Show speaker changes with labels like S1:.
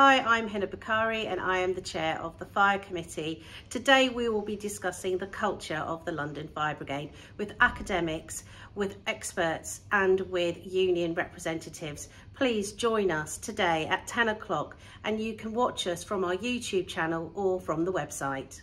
S1: Hi, I'm Hina Bokhari and I am the chair of the Fire Committee. Today we will be discussing the culture of the London Fire Brigade with academics, with experts and with union representatives. Please join us today at 10 o'clock and you can watch us from our YouTube channel or from the website.